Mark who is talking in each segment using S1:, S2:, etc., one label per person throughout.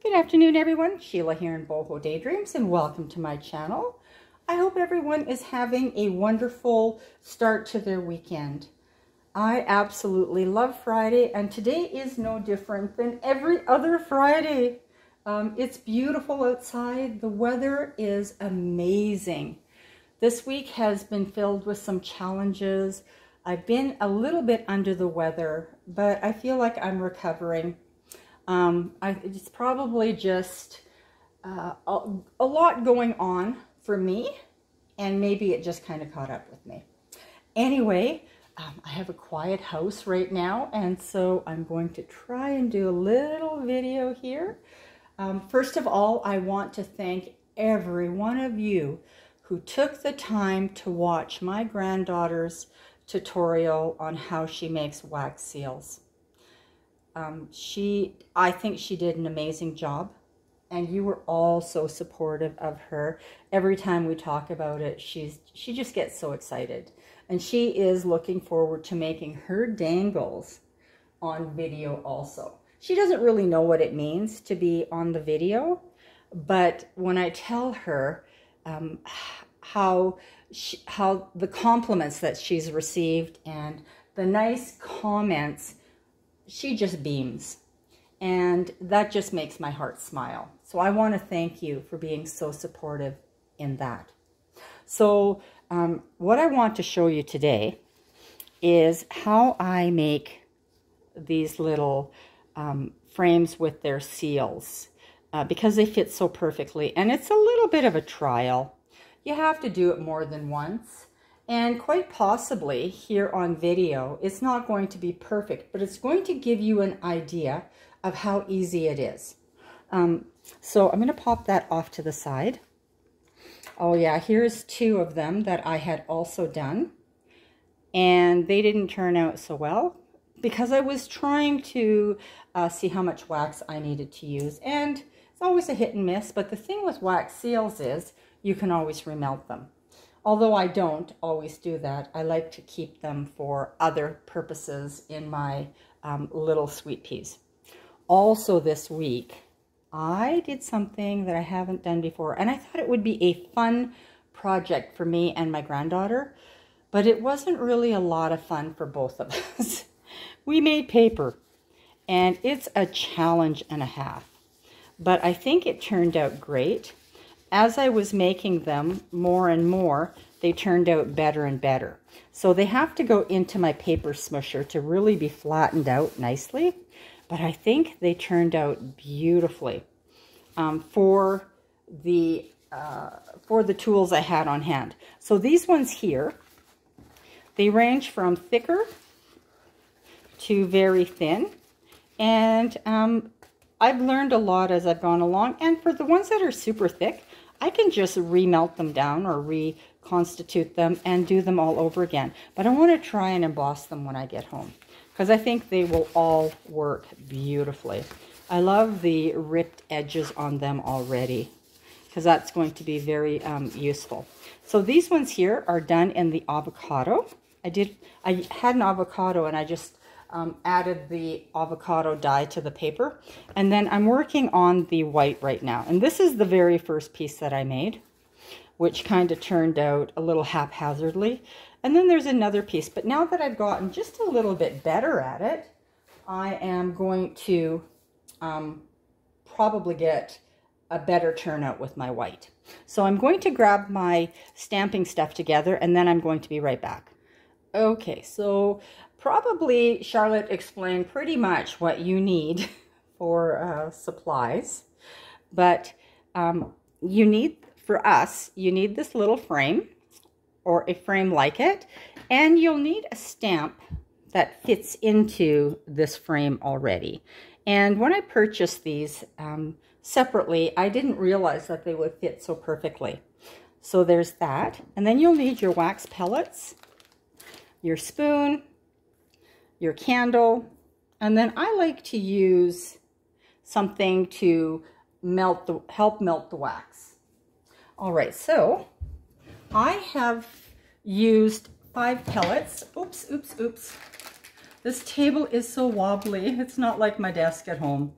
S1: Good afternoon, everyone. Sheila here in Boho Daydreams, and welcome to my channel. I hope everyone is having a wonderful start to their weekend. I absolutely love Friday, and today is no different than every other Friday. Um, it's beautiful outside. The weather is amazing. This week has been filled with some challenges. I've been a little bit under the weather, but I feel like I'm recovering. Um, I, it's probably just uh, a, a lot going on for me, and maybe it just kind of caught up with me. Anyway, um, I have a quiet house right now, and so I'm going to try and do a little video here. Um, first of all, I want to thank every one of you who took the time to watch my granddaughter's tutorial on how she makes wax seals. Um, she, I think she did an amazing job and you were all so supportive of her. Every time we talk about it, she's she just gets so excited. And she is looking forward to making her dangles on video also. She doesn't really know what it means to be on the video, but when I tell her um, how she, how the compliments that she's received and the nice comments she just beams. And that just makes my heart smile. So I want to thank you for being so supportive in that. So um, what I want to show you today is how I make these little um, frames with their seals uh, because they fit so perfectly. And it's a little bit of a trial. You have to do it more than once. And quite possibly here on video, it's not going to be perfect, but it's going to give you an idea of how easy it is. Um, so I'm going to pop that off to the side. Oh yeah, here's two of them that I had also done. And they didn't turn out so well because I was trying to uh, see how much wax I needed to use. And it's always a hit and miss, but the thing with wax seals is you can always remelt them. Although I don't always do that, I like to keep them for other purposes in my um, little sweet peas. Also this week, I did something that I haven't done before, and I thought it would be a fun project for me and my granddaughter, but it wasn't really a lot of fun for both of us. we made paper, and it's a challenge and a half, but I think it turned out great as I was making them more and more, they turned out better and better. So they have to go into my paper smusher to really be flattened out nicely. But I think they turned out beautifully um, for the uh, for the tools I had on hand. So these ones here, they range from thicker to very thin. And um, I've learned a lot as I've gone along. And for the ones that are super thick, I can just remelt them down or reconstitute them and do them all over again. But I want to try and emboss them when I get home because I think they will all work beautifully. I love the ripped edges on them already because that's going to be very um, useful. So these ones here are done in the avocado. I did, I had an avocado and I just um, added the avocado dye to the paper. And then I'm working on the white right now. And this is the very first piece that I made, which kind of turned out a little haphazardly. And then there's another piece. But now that I've gotten just a little bit better at it, I am going to um, probably get a better turnout with my white. So I'm going to grab my stamping stuff together and then I'm going to be right back. Okay, so probably Charlotte explained pretty much what you need for uh, supplies. But um, you need, for us, you need this little frame or a frame like it. And you'll need a stamp that fits into this frame already. And when I purchased these um, separately, I didn't realize that they would fit so perfectly. So there's that. And then you'll need your wax pellets, your spoon, your candle, and then I like to use something to melt the help melt the wax. All right, so I have used five pellets. Oops, oops, oops. This table is so wobbly. It's not like my desk at home.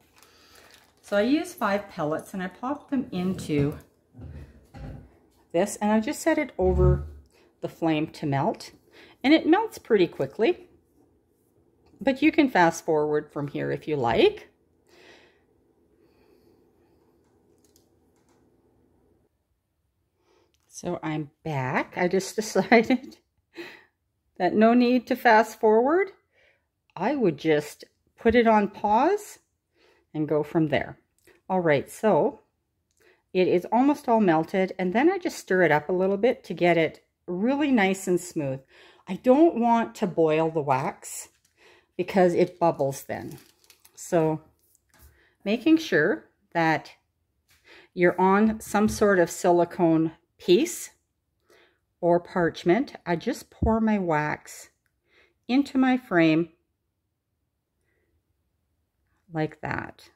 S1: So I use five pellets and I pop them into this and I just set it over the flame to melt. And it melts pretty quickly. But you can fast forward from here if you like. So I'm back. I just decided that no need to fast forward. I would just put it on pause and go from there. All right, so it is almost all melted and then I just stir it up a little bit to get it really nice and smooth. I don't want to boil the wax because it bubbles then. So making sure that you're on some sort of silicone piece or parchment, I just pour my wax into my frame like that.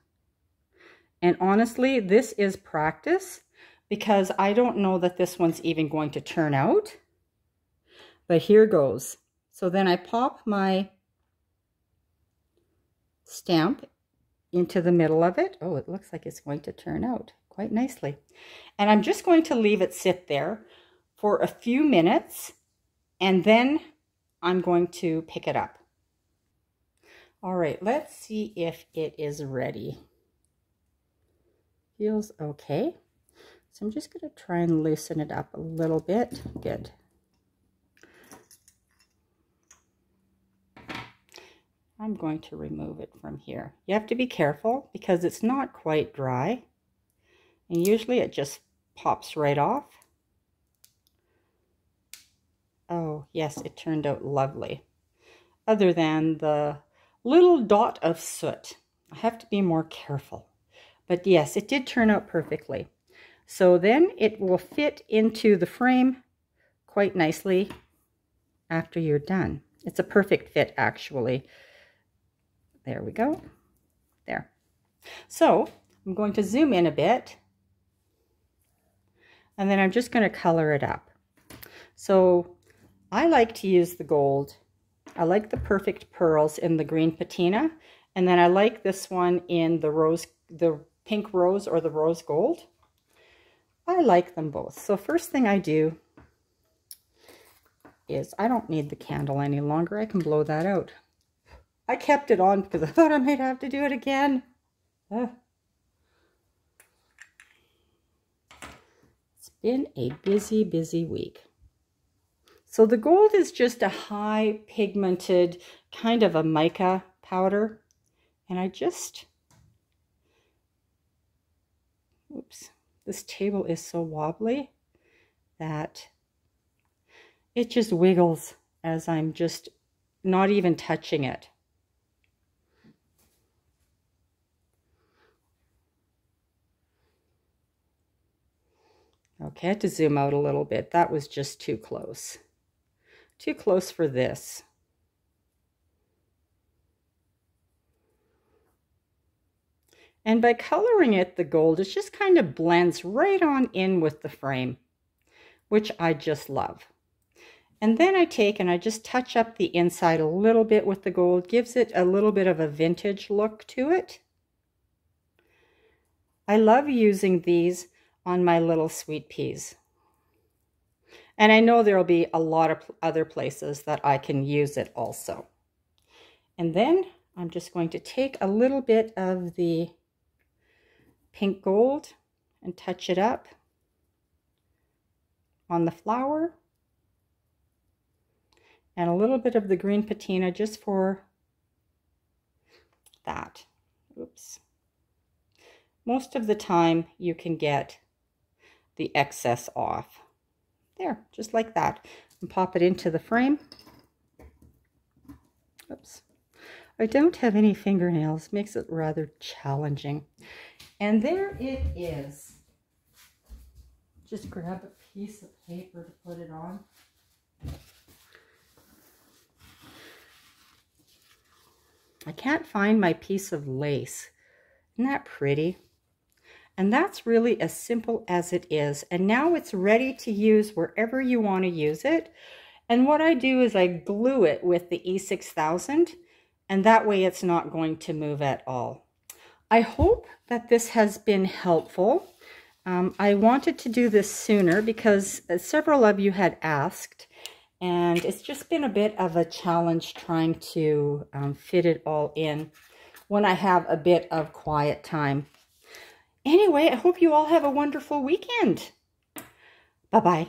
S1: And honestly, this is practice because I don't know that this one's even going to turn out. But here goes. So then I pop my stamp into the middle of it. Oh, it looks like it's going to turn out quite nicely. And I'm just going to leave it sit there for a few minutes and then I'm going to pick it up. All right, let's see if it is ready. Feels okay. So I'm just going to try and loosen it up a little bit. Good. I'm going to remove it from here. You have to be careful because it's not quite dry. And usually it just pops right off. Oh, yes, it turned out lovely. Other than the little dot of soot. I have to be more careful. But yes, it did turn out perfectly. So then it will fit into the frame quite nicely after you're done. It's a perfect fit, actually. There we go. There. So I'm going to zoom in a bit and then I'm just going to color it up. So I like to use the gold. I like the Perfect Pearls in the green patina. And then I like this one in the rose, the pink rose or the rose gold. I like them both. So first thing I do is I don't need the candle any longer. I can blow that out. I kept it on because I thought I might have to do it again. Uh. It's been a busy, busy week. So the gold is just a high pigmented kind of a mica powder. And I just, oops, this table is so wobbly that it just wiggles as I'm just not even touching it. Okay, I had to zoom out a little bit. That was just too close. Too close for this. And by coloring it the gold, it just kind of blends right on in with the frame, which I just love. And then I take and I just touch up the inside a little bit with the gold, gives it a little bit of a vintage look to it. I love using these on my little sweet peas. And I know there will be a lot of other places that I can use it also. And then I'm just going to take a little bit of the pink gold and touch it up on the flower and a little bit of the green patina just for that. Oops. Most of the time you can get the excess off. There, just like that. And pop it into the frame. Oops. I don't have any fingernails. Makes it rather challenging. And there it is. Just grab a piece of paper to put it on. I can't find my piece of lace. Isn't that pretty? And that's really as simple as it is. And now it's ready to use wherever you want to use it. And what I do is I glue it with the E6000 and that way it's not going to move at all. I hope that this has been helpful. Um, I wanted to do this sooner because several of you had asked, and it's just been a bit of a challenge trying to um, fit it all in when I have a bit of quiet time. Anyway, I hope you all have a wonderful weekend. Bye-bye.